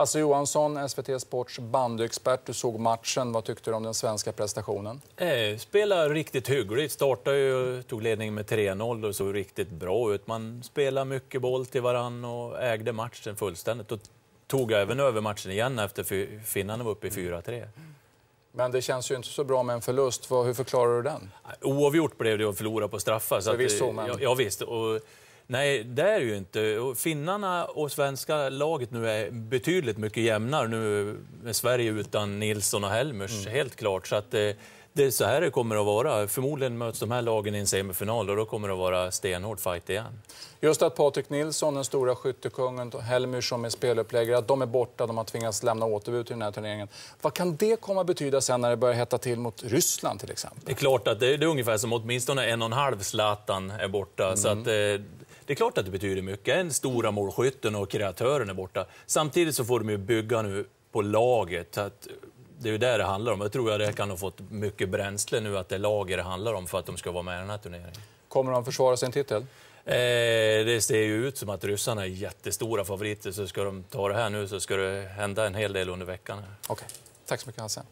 Hasse Johansson, SVT Sports bandyexpert. Du såg matchen. Vad tyckte du om den svenska prestationen? Eh, spelade riktigt hyggligt. Startade ju, tog ledningen med 3-0 och såg riktigt bra ut. Man spelade mycket boll till varann och ägde matchen fullständigt. Och tog även över matchen igen efter finnarna var uppe i 4-3. Men det känns ju inte så bra med en förlust. Hur förklarar du den? Oavgjort blev det att förlora på straffar. Så Förvisso, men... ja, ja, visst. Och, nej, det är det ju inte. Finnarna och svenska laget nu är betydligt mycket jämnare nu med Sverige utan Nilsson och Helmers, mm. helt klart. Så att, eh, det är så här det kommer att vara. Förmodligen möts de här lagen i en semifinal och då kommer det att vara stenhård fight igen. Just att Patrik Nilsson, den stora skyttekungen, Helmut som är speluppläggare, att de är borta, de har tvingats lämna återbud till den här turneringen. Vad kan det komma att betyda sen när det börjar hetta till mot Ryssland till exempel? Det är klart att det, det är ungefär som åtminstone en och en halv Zlatan är borta. Mm. Så att, eh, det är klart att det betyder mycket. Den stora målskytten och kreatören är borta. Samtidigt så får de ju bygga nu på laget. Att det är ju det det handlar om. Jag tror att det kan ha fått mycket bränsle nu att det är lager det handlar om för att de ska vara med i den här turneringen. Kommer de försvara sin titel? Eh, det ser ju ut som att ryssarna är jättestora favoriter, så ska de ta det här nu så ska det hända en hel del under veckan. Okej. Okay. Tack så mycket Hasse.